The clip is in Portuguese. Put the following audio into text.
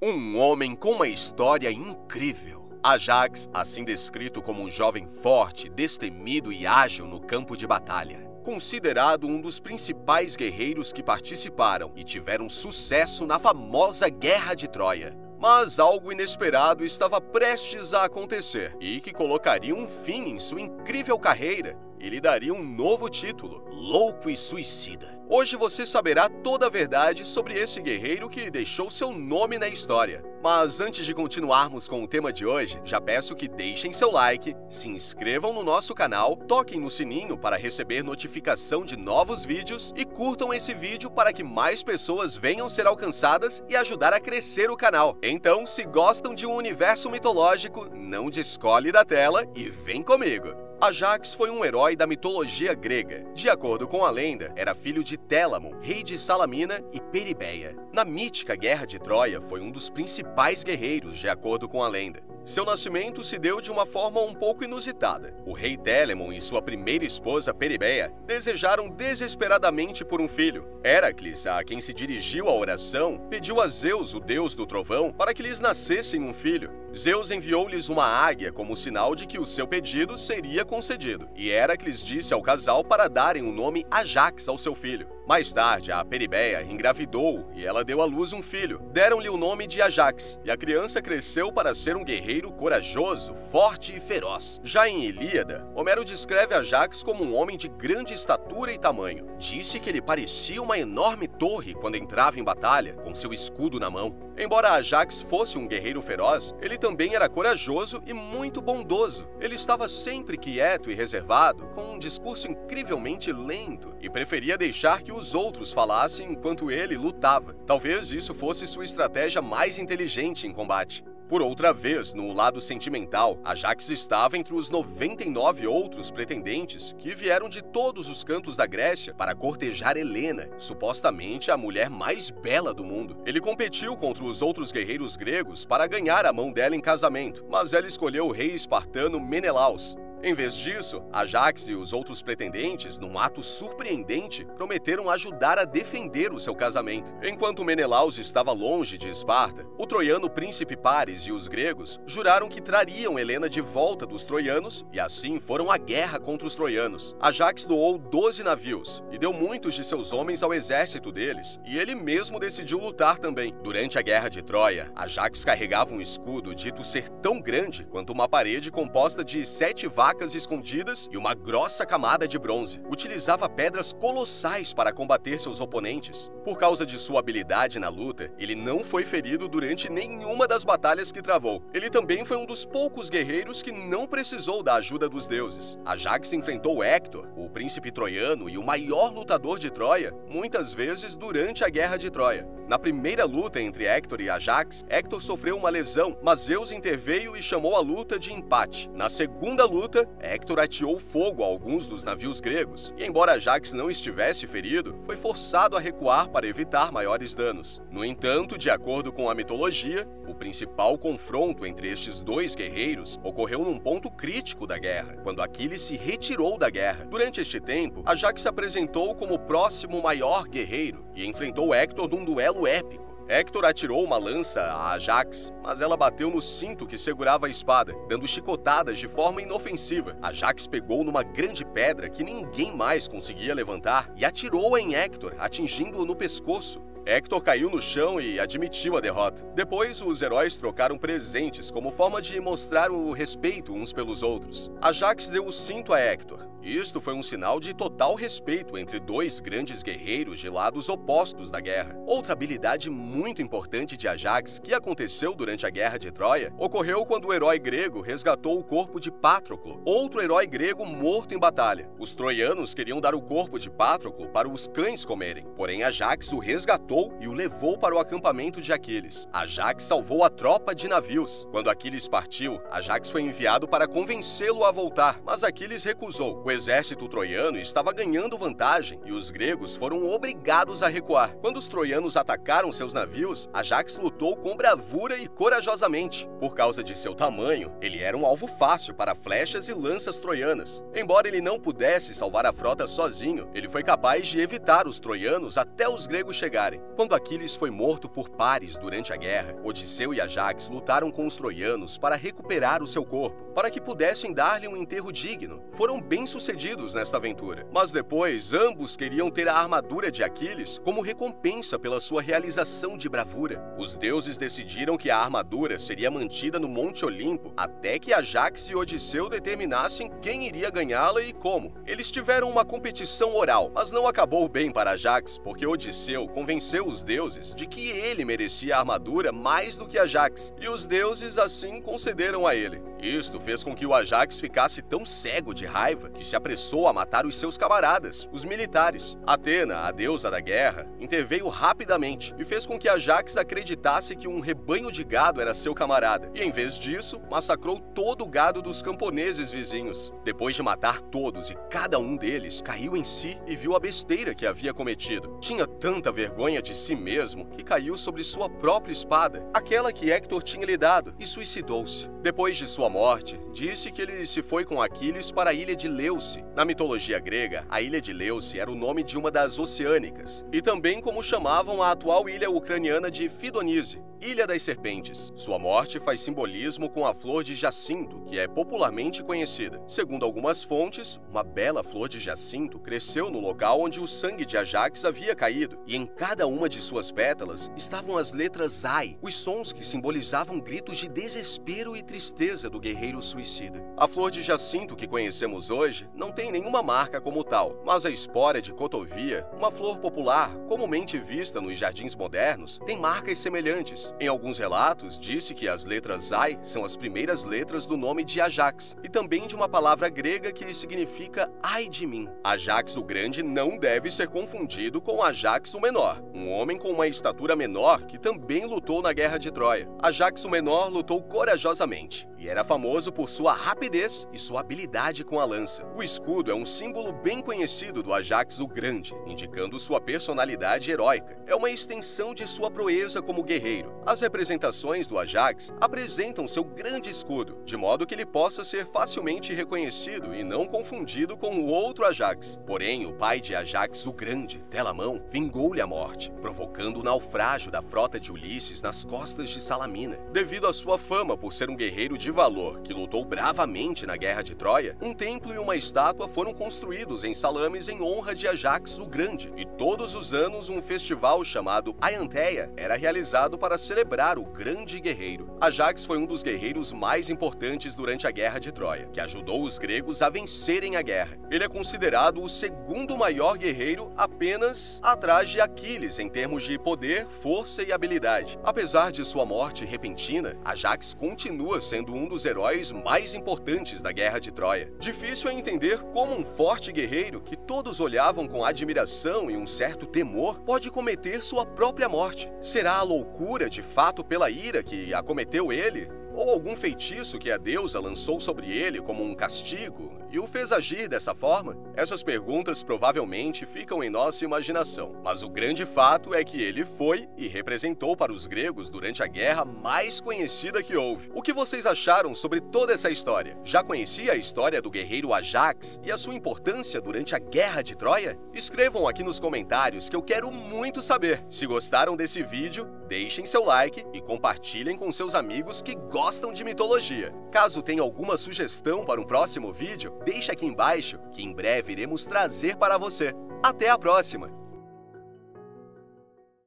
Um homem com uma história incrível. Ajax, assim descrito como um jovem forte, destemido e ágil no campo de batalha. Considerado um dos principais guerreiros que participaram e tiveram sucesso na famosa Guerra de Troia. Mas algo inesperado estava prestes a acontecer e que colocaria um fim em sua incrível carreira e lhe daria um novo título: Louco e Suicida. Hoje você saberá toda a verdade sobre esse guerreiro que deixou seu nome na história. Mas antes de continuarmos com o tema de hoje, já peço que deixem seu like, se inscrevam no nosso canal, toquem no sininho para receber notificação de novos vídeos e curtam esse vídeo para que mais pessoas venham ser alcançadas e ajudar a crescer o canal. Então, se gostam de um universo mitológico, não descole da tela e vem comigo! Ajax foi um herói da mitologia grega. De acordo com a lenda, era filho de Télamon, rei de Salamina e Peribeia. Na mítica Guerra de Troia, foi um dos principais guerreiros, de acordo com a lenda. Seu nascimento se deu de uma forma um pouco inusitada. O rei Télemon e sua primeira esposa Peribeia desejaram desesperadamente por um filho. Heracles, a quem se dirigiu a oração, pediu a Zeus, o deus do trovão, para que lhes nascessem um filho. Zeus enviou-lhes uma águia como sinal de que o seu pedido seria concedido, e Heracles disse ao casal para darem o nome Ajax ao seu filho. Mais tarde, a Peribeia engravidou e ela deu à luz um filho. Deram-lhe o nome de Ajax, e a criança cresceu para ser um guerreiro corajoso, forte e feroz. Já em Ilíada, Homero descreve Ajax como um homem de grande estatura e tamanho. Disse que ele parecia uma enorme torre quando entrava em batalha, com seu escudo na mão. Embora Ajax fosse um guerreiro feroz, ele também era corajoso e muito bondoso. Ele estava sempre quieto e reservado, com um discurso incrivelmente lento e preferia deixar que os outros falassem enquanto ele lutava. Talvez isso fosse sua estratégia mais inteligente em combate. Por outra vez, no lado sentimental, Ajax estava entre os 99 outros pretendentes que vieram de todos os cantos da Grécia para cortejar Helena, supostamente a mulher mais bela do mundo. Ele competiu contra os outros guerreiros gregos para ganhar a mão dela em casamento, mas ela escolheu o rei espartano Menelaus, em vez disso, Ajax e os outros pretendentes, num ato surpreendente, prometeram ajudar a defender o seu casamento. Enquanto Menelaus estava longe de Esparta, o troiano príncipe Paris e os gregos juraram que trariam Helena de volta dos troianos e assim foram à guerra contra os troianos. Ajax doou 12 navios e deu muitos de seus homens ao exército deles, e ele mesmo decidiu lutar também. Durante a guerra de Troia, Ajax carregava um escudo dito ser tão grande quanto uma parede composta de sete vacas facas escondidas e uma grossa camada de bronze. Utilizava pedras colossais para combater seus oponentes. Por causa de sua habilidade na luta, ele não foi ferido durante nenhuma das batalhas que travou. Ele também foi um dos poucos guerreiros que não precisou da ajuda dos deuses. Ajax enfrentou Héctor, o príncipe troiano e o maior lutador de Troia, muitas vezes durante a Guerra de Troia. Na primeira luta entre Héctor e Ajax, Héctor sofreu uma lesão, mas Zeus interveio e chamou a luta de empate. Na segunda luta, luta, Héctor ateou fogo a alguns dos navios gregos, e embora Ajax não estivesse ferido, foi forçado a recuar para evitar maiores danos. No entanto, de acordo com a mitologia, o principal confronto entre estes dois guerreiros ocorreu num ponto crítico da guerra, quando Aquiles se retirou da guerra. Durante este tempo, Ajax se apresentou como o próximo maior guerreiro e enfrentou Héctor num duelo épico. Hector atirou uma lança a Ajax, mas ela bateu no cinto que segurava a espada, dando chicotadas de forma inofensiva. Ajax pegou numa grande pedra que ninguém mais conseguia levantar e atirou em Hector, atingindo-o no pescoço. Hector caiu no chão e admitiu a derrota. Depois, os heróis trocaram presentes como forma de mostrar o respeito uns pelos outros. Ajax deu o cinto a Hector, isto foi um sinal de total respeito entre dois grandes guerreiros de lados opostos da guerra. Outra habilidade muito importante de Ajax, que aconteceu durante a Guerra de Troia, ocorreu quando o herói grego resgatou o corpo de Patroclo, outro herói grego morto em batalha. Os troianos queriam dar o corpo de Patroclo para os cães comerem, porém Ajax o resgatou e o levou para o acampamento de Aquiles. Ajax salvou a tropa de navios. Quando Aquiles partiu, Ajax foi enviado para convencê-lo a voltar, mas Aquiles recusou. O exército troiano estava ganhando vantagem e os gregos foram obrigados a recuar. Quando os troianos atacaram seus navios, Ajax lutou com bravura e corajosamente. Por causa de seu tamanho, ele era um alvo fácil para flechas e lanças troianas. Embora ele não pudesse salvar a frota sozinho, ele foi capaz de evitar os troianos até os gregos chegarem. Quando Aquiles foi morto por pares durante a guerra, Odisseu e Ajax lutaram com os troianos para recuperar o seu corpo, para que pudessem dar-lhe um enterro digno. Foram bem-sucedidos nesta aventura, mas depois ambos queriam ter a armadura de Aquiles como recompensa pela sua realização de bravura. Os deuses decidiram que a armadura seria mantida no Monte Olimpo até que Ajax e Odisseu determinassem quem iria ganhá-la e como. Eles tiveram uma competição oral, mas não acabou bem para Ajax, porque Odisseu convenceu os deuses de que ele merecia a armadura mais do que Ajax, e os deuses assim concederam a ele. Isto fez com que o Ajax ficasse tão cego de raiva que se apressou a matar os seus camaradas, os militares. Atena, a deusa da guerra, interveio rapidamente e fez com que Ajax acreditasse que um rebanho de gado era seu camarada, e em vez disso, massacrou todo o gado dos camponeses vizinhos. Depois de matar todos e cada um deles, caiu em si e viu a besteira que havia cometido. Tinha tanta vergonha de si mesmo que caiu sobre sua própria espada, aquela que Hector tinha lhe dado, e suicidou-se. Depois de sua morte, disse que ele se foi com Aquiles para a ilha de Leuce. Na mitologia grega, a ilha de Leuce era o nome de uma das oceânicas, e também como chamavam a atual ilha ucraniana de Fidonise. Ilha das Serpentes. Sua morte faz simbolismo com a flor de jacinto, que é popularmente conhecida. Segundo algumas fontes, uma bela flor de jacinto cresceu no local onde o sangue de Ajax havia caído, e em cada uma de suas pétalas estavam as letras Ai, os sons que simbolizavam gritos de desespero e tristeza do guerreiro suicida. A flor de jacinto que conhecemos hoje não tem nenhuma marca como tal, mas a espora de cotovia, uma flor popular comumente vista nos jardins modernos, tem marcas semelhantes. Em alguns relatos, disse que as letras Ai são as primeiras letras do nome de Ajax e também de uma palavra grega que significa ai de mim. Ajax o Grande não deve ser confundido com Ajax o Menor, um homem com uma estatura menor que também lutou na Guerra de Troia. Ajax o Menor lutou corajosamente e era famoso por sua rapidez e sua habilidade com a lança. O escudo é um símbolo bem conhecido do Ajax o Grande, indicando sua personalidade heróica. É uma extensão de sua proeza como guerreiro. As representações do Ajax apresentam seu grande escudo, de modo que ele possa ser facilmente reconhecido e não confundido com o outro Ajax. Porém, o pai de Ajax o Grande, Telamão, vingou-lhe a morte, provocando o naufrágio da frota de Ulisses nas costas de Salamina. Devido à sua fama por ser um guerreiro de valor que lutou bravamente na Guerra de Troia, um templo e uma estátua foram construídos em Salames em honra de Ajax o Grande, e todos os anos um festival chamado Aianteia era realizado para celebrar o grande guerreiro. Ajax foi um dos guerreiros mais importantes durante a Guerra de Troia, que ajudou os gregos a vencerem a guerra. Ele é considerado o segundo maior guerreiro apenas atrás de Aquiles em termos de poder, força e habilidade. Apesar de sua morte repentina, Ajax continua sendo um dos heróis mais importantes da Guerra de Troia. Difícil é entender como um forte guerreiro que todos olhavam com admiração e um certo temor pode cometer sua própria morte. Será a loucura de fato pela ira que acometeu ele? Ou algum feitiço que a deusa lançou sobre ele como um castigo e o fez agir dessa forma? Essas perguntas provavelmente ficam em nossa imaginação, mas o grande fato é que ele foi e representou para os gregos durante a guerra mais conhecida que houve. O que vocês acharam sobre toda essa história? Já conhecia a história do guerreiro Ajax e a sua importância durante a guerra de Troia? Escrevam aqui nos comentários que eu quero muito saber. Se gostaram desse vídeo, deixem seu like e compartilhem com seus amigos que gostam de mitologia. Caso tenha alguma sugestão para um próximo vídeo, deixe aqui embaixo que em breve iremos trazer para você. Até a próxima!